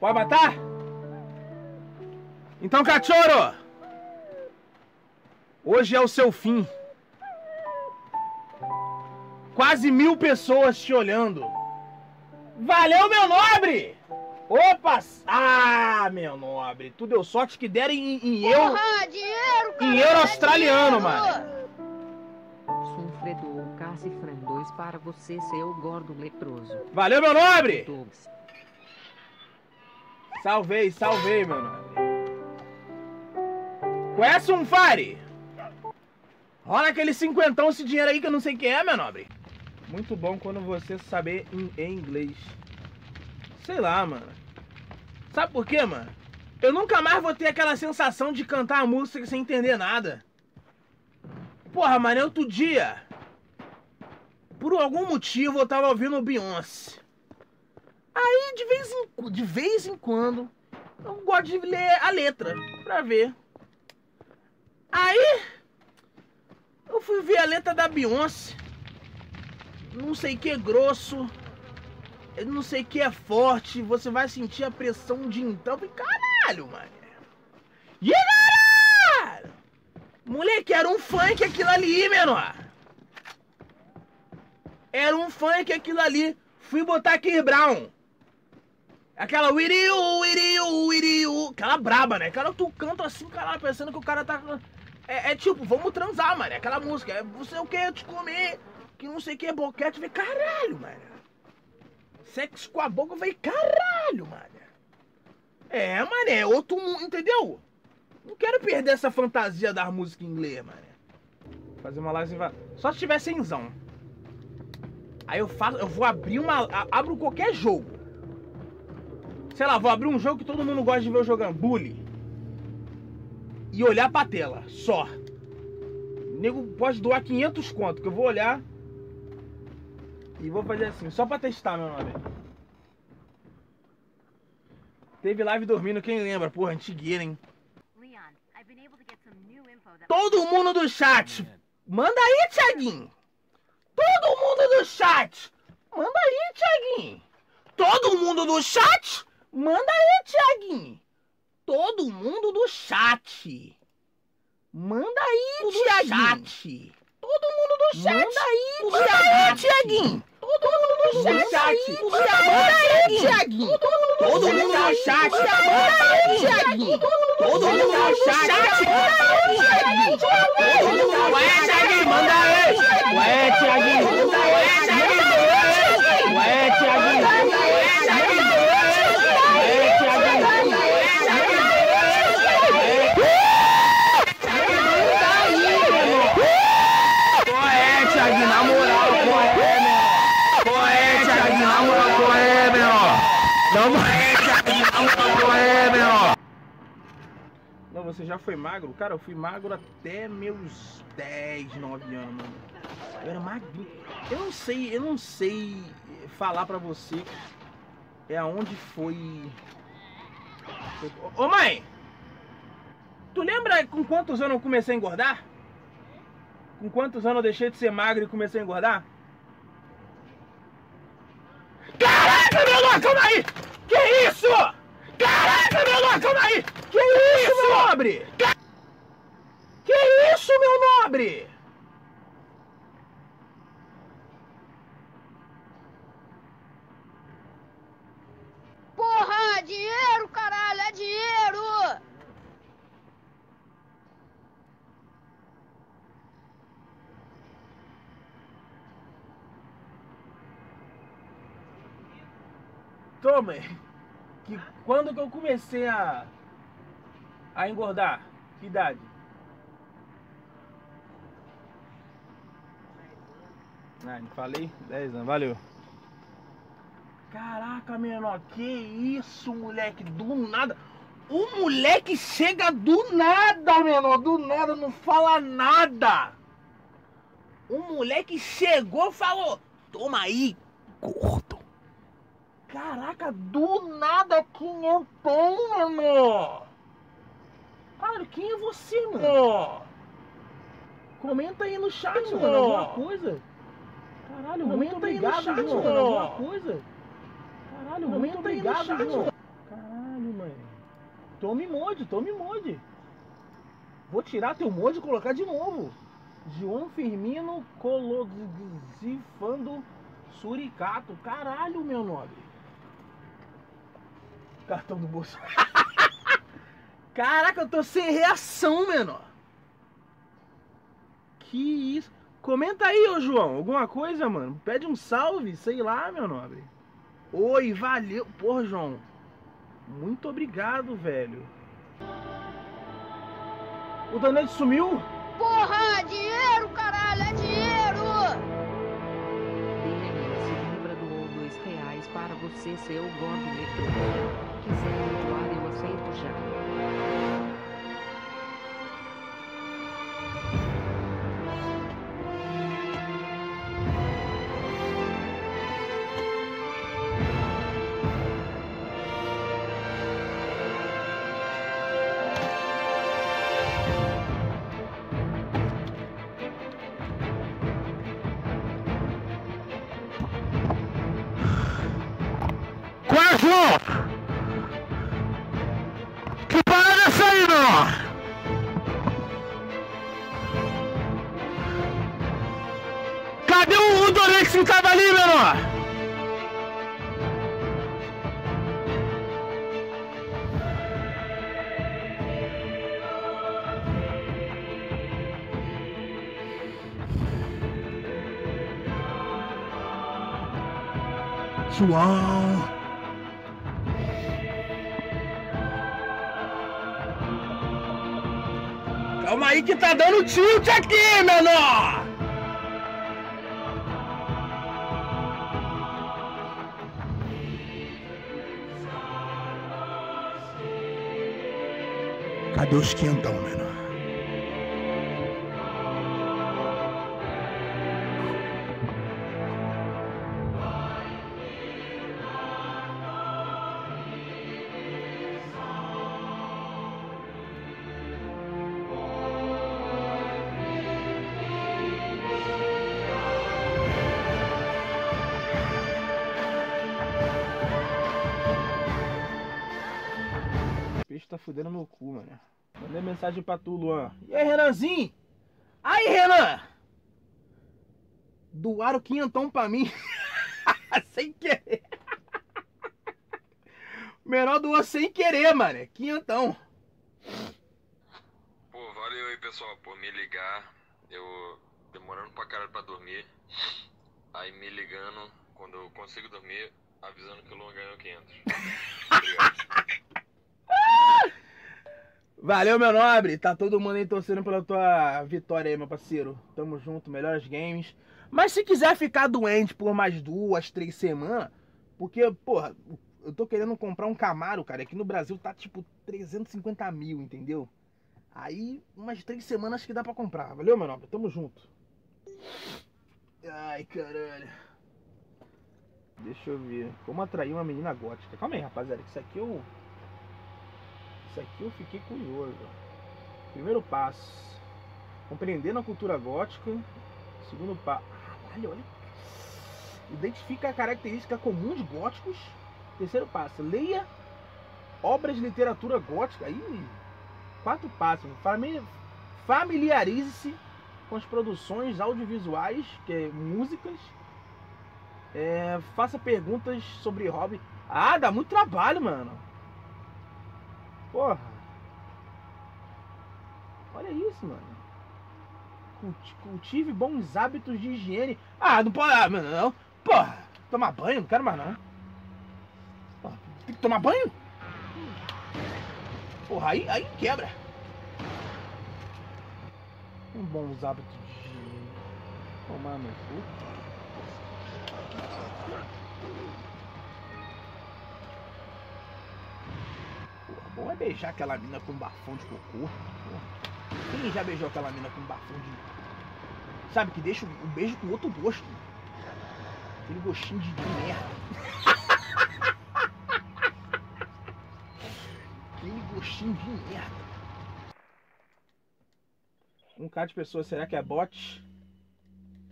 Pode matar? Então, cachorro! Hoje é o seu fim. Quase mil pessoas te olhando. Valeu, meu nobre! Opa! Ah, meu nobre! Tu deu sorte que deram em, em euro. Porra, dinheiro, cara! Em euro australiano, mano. Sunfredo Cassifran 2 para você, seu gordo leproso. Valeu, meu nobre! Salvei, salvei, nobre. Conhece um Fire? Rola aquele cinquentão, esse dinheiro aí que eu não sei o que é, meu nobre. Muito bom quando você saber em, inglês. Sei lá, mano. Sabe por quê, mano? Eu nunca mais vou ter aquela sensação de cantar a música sem entender nada. Porra, mano, outro dia. Por algum motivo eu tava ouvindo Beyoncé. Aí de vez em, de vez em quando eu gosto de ler a letra pra ver. Aí eu fui ver a letra da Beyoncé. Não sei que é grosso. Não sei que é forte. Você vai sentir a pressão de então. Eu Caralho, mano. E caralho! Moleque, era um funk aquilo ali, menor. Era um funk aquilo ali. Fui botar Chris Brown. Aquela Wiriu, Wiriu, Wiriu. Aquela braba, né? Aquela tu canta assim, caralho, pensando que o cara tá. É, é tipo, vamos transar, mano. É aquela música. É você o que? Te comer. Que não sei o que é boquete. Eu falei, caralho, mano. Sexo com a boca. Eu falei, caralho, mano. É, mano. É outro mundo, entendeu? Não quero perder essa fantasia das músicas em inglês, mano. Fazer uma live. Só se tiver cenzão. Aí eu faço. Eu vou abrir uma. Abro qualquer jogo. Sei lá, vou abrir um jogo que todo mundo gosta de ver eu jogando. Bully. E olhar pra tela. Só. O nego pode doar 500 conto, que eu vou olhar. E vou fazer assim, só pra testar, meu nome. Teve live dormindo, quem lembra? Porra, antigueira, hein? Todo mundo do chat, manda aí, Thiaguinho. Todo mundo do chat, manda aí, Thiaguinho. Todo mundo do chat, manda aí, Thiaguinho. Todo mundo do chat. Manda aí, Thiaguinho. Todo mundo do chat. Manda aí, manda aí, Thiaguinho. Todo mundo do chat. Manda aí, Thiaguinho. Todo mundo do chat. Manda aí, Thiaguinho. Todo mundo do chat. Manda aí, Thiaguinho. Todo mundo do Ué, Thiaguinho, manda aí. Ué, Thiaguinho. Ué, Thiaguinho. Ué, Thiaguinho. Ué, Thiaguinho. Ué, Thiaguinho. Qual é, Thiaguinho? Na moral, qual é, meu? Qual é, Thiaguinho? Na moral, qual é, meu? É, meu? Não, você já foi magro? Cara, eu fui magro até meus 10, 9 anos, mano. Eu era magrinho. Eu não sei, eu não sei falar pra você é aonde foi. Ô mãe! Tu lembra com quantos anos eu comecei a engordar? Com quantos anos eu deixei de ser magro e comecei a engordar? Caraca, meu louco, calma aí! Que isso? Caraca, meu louco, calma aí! Que isso, meu nobre? Que isso, meu nobre? Toma, que quando que eu comecei a a engordar? Que idade? Ah, não falei? 10 anos, valeu. Caraca, menor, que isso, moleque, do nada. O moleque chega do nada, menor, do nada, não fala nada. O moleque chegou e falou: Toma aí, gordo. Caraca, do nada quinhentão, mano. Cara, quem é você, mano? Comenta aí no chat, mano, alguma coisa. Caralho, muito obrigado, chat, mano, alguma coisa. Caralho, muito obrigado, mano. Caralho. Tome mod, tome mod. Vou tirar teu mod e colocar de novo. João Firmino Colosifando Suricato. Caralho, meu nobre. Cartão do bolso. Caraca, eu tô sem reação, menor. Que isso? Comenta aí, ô João, alguma coisa, mano. Pede um salve, sei lá, meu nobre. Oi, valeu. Porra, João. Muito obrigado, velho. O Danete sumiu? Porra, dinheiro, caralho, é dinheiro! DMS Libra doou dois reais para você, seu gordo leproso. Quiser doar, eu aceito já. João. Calma aí que tá dando tilt aqui, menor! Cadê os quentão, menor? Mensagem pra tu, Luan. E aí, Renanzinho? Aí, Renan! Doaram quinhentão pra mim. sem querer. O menor doou sem querer, mano. Quinhentão. Pô, valeu aí, pessoal, por me ligar. Eu demorando pra caralho pra dormir. Aí me ligando, quando eu consigo dormir, avisando que o Luan ganhou 500. Obrigado. Valeu, meu nobre. Tá todo mundo aí torcendo pela tua vitória aí, meu parceiro. Tamo junto, melhores games. Mas se quiser ficar doente por mais duas, três semanas, porque, porra, eu tô querendo comprar um Camaro, cara. Aqui no Brasil tá tipo 350 mil, entendeu? Aí, umas três semanas que dá pra comprar. Valeu, meu nobre? Tamo junto. Ai, caralho. Deixa eu ver. Como atrair uma menina gótica? Calma aí, rapaziada. que Isso aqui eu. Isso aqui eu fiquei curioso. Primeiro passo: compreendendo a cultura gótica. Segundo passo: caralho, olha. Identifica a característica comum de góticos. Terceiro passo: leia obras de literatura gótica. Aí, quatro passos: Fami- familiarize-se com as produções audiovisuais, que é músicas. É, faça perguntas sobre hobby. Ah, dá muito trabalho, mano. Porra. Olha isso, mano. Culti- Cultive bons hábitos de higiene. Ah, não pode. Ah, mano, não. Porra, tomar banho? Não quero mais não. Porra, tem que tomar banho? Porra, aí, aí quebra. Um bons hábitos de higiene. Tomar no cu. Bom é beijar aquela mina com bafão de cocô. Porra. Quem já beijou aquela mina com bafão de. Sabe, que deixa o beijo com outro gosto. Aquele gostinho de, de merda. Aquele gostinho de merda. Um K de pessoas, será que é bot?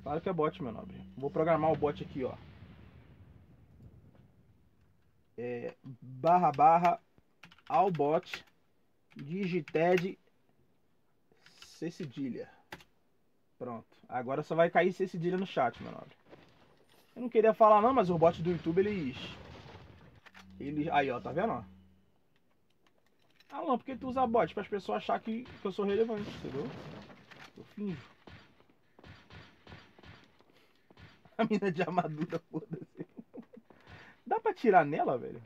Claro que é bot, meu nobre. Vou programar o bot aqui, ó. É, barra barra ao bot Digited C cedilha. Pronto. Agora só vai cair C cedilha no chat, meu nobre. Eu não queria falar não, mas os bots do YouTube, eles... Eles... Aí, ó, tá vendo? Ah, não, porque tu usa bot para as pessoas achar que, que eu sou relevante, entendeu? Eu finjo. A mina de armadura, foda-se. Dá pra tirar nela, velho?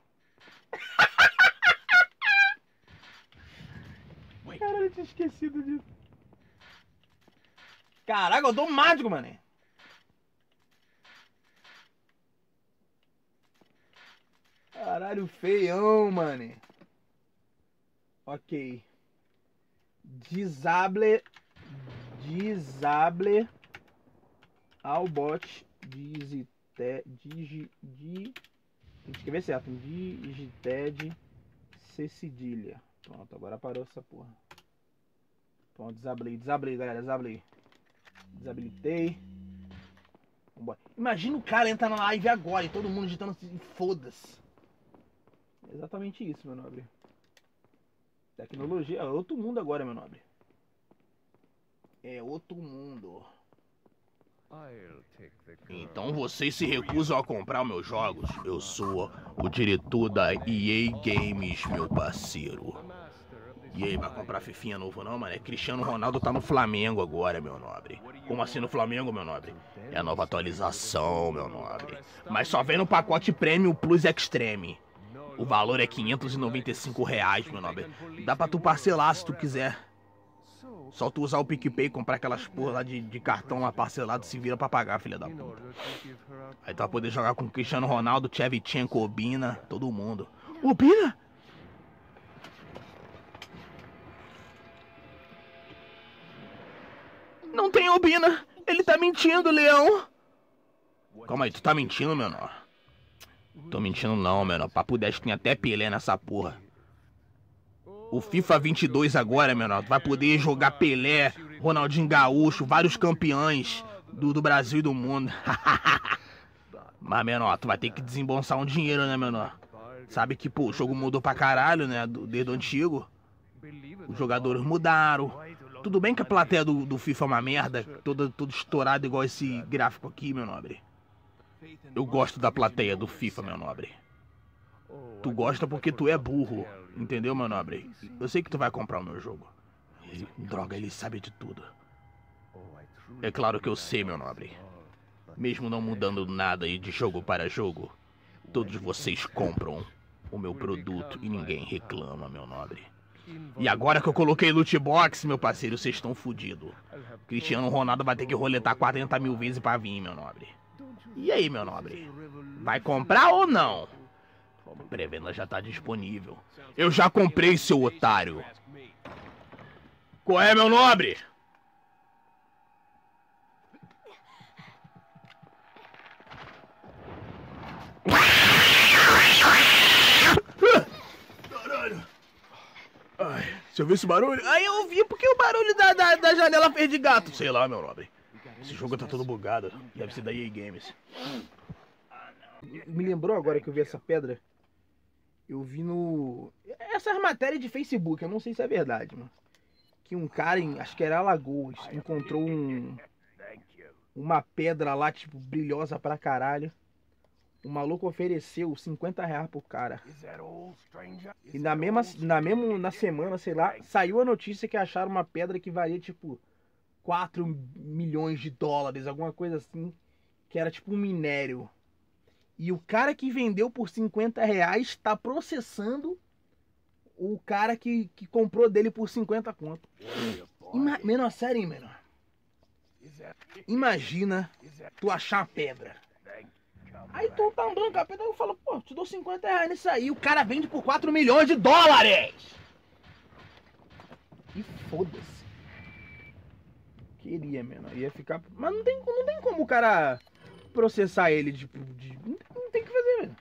Caralho, eu tinha esquecido disso. Caraca, eu dou mágico, mané. Caralho, feião, mané. Ok. Disable. Disable. Ao bot. Digite. Digi. Di, tem que escrever certo. Digited. C cedilha. Pronto, agora parou essa porra. Pronto, desablei. Desablei, galera. Desablei. Desabilitei. Vambora. Imagina o cara entrar na live agora e todo mundo digitando assim. Foda-se. É exatamente isso, meu nobre. Tecnologia é outro mundo agora, meu nobre. É outro mundo. Então vocês se recusam a comprar meus jogos? Eu sou o diretor da EA Games, meu parceiro. E aí, vai comprar fifinha novo não, mano? É Cristiano Ronaldo tá no Flamengo agora, meu nobre. Como assim no Flamengo, meu nobre? É a nova atualização, meu nobre. Mas só vem no pacote Premium Plus Extreme. O valor é 595 reais, meu nobre. Dá pra tu parcelar se tu quiser. Só tu usar o PicPay e comprar aquelas porra lá de, de cartão lá parcelado, se vira pra pagar, filha da puta. Aí tu vai poder jogar com Cristiano Ronaldo, Chevchenko, Obina, todo mundo. Obina? Não tem Obina. Ele tá mentindo, Leão. Calma aí, tu tá mentindo, menor? Tô mentindo não, menor. Papo 10 tem até Pelé nessa porra. O FIFA 22 agora, menor, tu vai poder jogar Pelé, Ronaldinho Gaúcho, vários campeões do, do Brasil e do mundo. Mas, menor, tu vai ter que desembolsar um dinheiro, né, menor? Sabe que, pô, o jogo mudou pra caralho, né, do, desde o antigo. Os jogadores mudaram. Tudo bem que a plateia do, do FIFA é uma merda, toda, toda estourada igual esse gráfico aqui, meu nobre. Eu gosto da plateia do FIFA, meu nobre. Tu gosta porque tu é burro, entendeu, meu nobre? Eu sei que tu vai comprar o meu jogo. E, droga, ele sabe de tudo. É claro que eu sei, meu nobre. Mesmo não mudando nada aí de jogo para jogo, todos vocês compram o meu produto e ninguém reclama, meu nobre. E agora que eu coloquei loot box, meu parceiro, vocês estão fodidos. Cristiano Ronaldo vai ter que roletar 40 mil vezes pra vir, meu nobre. E aí, meu nobre? Vai comprar ou não? Pré-venda já tá disponível. Eu já comprei, seu otário. Qual é, meu nobre? Caralho. Ai, você ouviu esse barulho? Aí eu ouvi porque o barulho da, da, da janela fez de gato. Sei lá, meu nobre. Esse jogo tá todo bugado. Deve ser da EA Games. Me lembrou agora que eu vi essa pedra. Eu vi no. Essas matérias de Facebook, eu não sei se é verdade, mano. Que um cara, em, acho que era Alagoas, encontrou um. Uma pedra lá, tipo, brilhosa pra caralho. O maluco ofereceu 50 reais pro cara. E na mesma, na mesma na semana, sei lá, saiu a notícia que acharam uma pedra que valia, tipo, 4 milhões de dólares, alguma coisa assim, que era tipo um minério. E o cara que vendeu por 50 reais está processando o cara que, que comprou dele por 50 conto. Ima menor, sério, menor? Imagina tu achar uma pedra. Aí tu tá andando com a pedra e fala, pô, te dou 50 reais nisso aí. O cara vende por 4 milhões de dólares. E foda-se. Queria, menor. Ia ficar. Mas não tem, não tem como o cara processar ele, tipo, de. Não, não tem o que fazer, velho.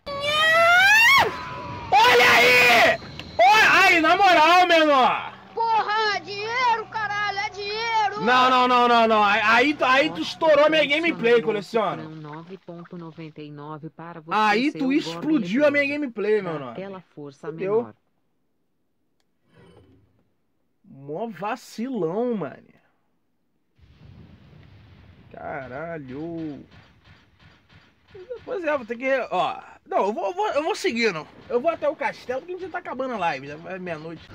Olha aí! Olha aí, na moral, menor! Porra, é dinheiro, caralho, é dinheiro! Não, não, não, não, não. Aí, aí, tu- aí tu estourou minha gameplay, coleciona. 9.99 para você. Aí tu explodiu a minha gameplay, meu Aquela nome. força Fudeu. menor. Mó vacilão, mano. Caralho. Pois é, vou ter que. Ó. Não, eu vou, eu vou, eu vou seguindo. Eu vou até o castelo porque a gente tá acabando a live. Já vai meia-noite.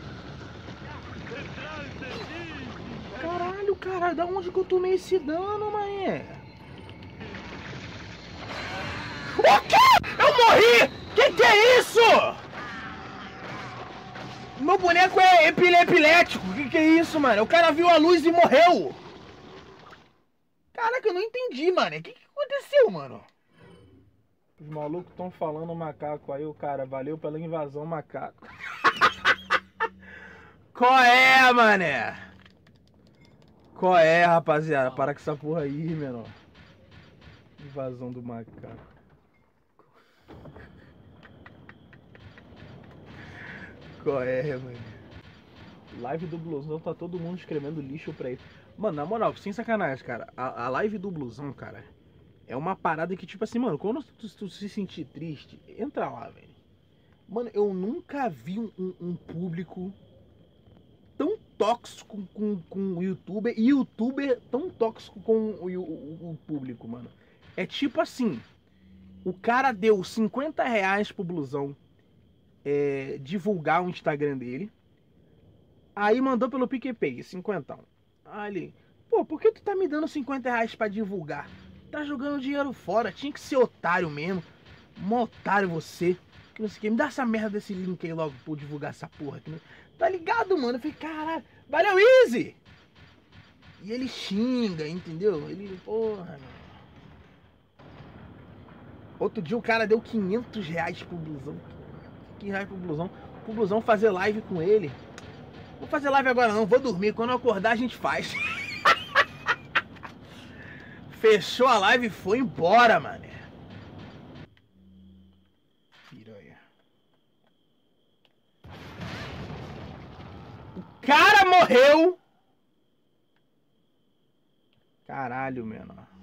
Caralho, cara, da onde que eu tomei esse dano, mané? O quê? Eu morri! Que que é isso? Meu boneco é epile epilético. Que que é isso, mano? O cara viu a luz e morreu. Caraca, eu não entendi, mano. O que, que aconteceu, mano? Os malucos estão falando macaco aí, o cara. Valeu pela invasão macaco. Qual é, mané? Qual é, rapaziada? Para com essa porra aí, menor. Invasão do macaco. Qual é, mano? Live do Blusão, tá todo mundo escrevendo lixo pra ele. Mano, na moral, sem sacanagem, cara. A, a live do Blusão, cara, é uma parada que, tipo assim, mano, quando tu, tu se sentir triste, entra lá, velho. Mano, eu nunca vi um, um- um público tão tóxico com, com o youtuber e youtuber tão tóxico com o, o- o público, mano. É tipo assim, o cara deu 50 reais pro blusão é, divulgar o Instagram dele. Aí mandou pelo PicPay, 50. Aí pô, por que tu tá me dando 50 reais pra divulgar? Tá jogando dinheiro fora, tinha que ser otário mesmo. Mó otário você. Que não sei o que. Me dá essa merda desse link aí logo pra divulgar essa porra. aqui, né? Tá ligado, mano? Eu falei, caralho, valeu, Easy! E ele xinga, entendeu? Ele, porra, meu. Outro dia o cara deu 500 reais pro blusão. 500 reais pro blusão. Pro blusão fazer live com ele. Vou fazer live agora não, vou dormir. Quando eu acordar a gente faz. Fechou a live e foi embora, mano. Piranha. O cara morreu. Caralho, mano.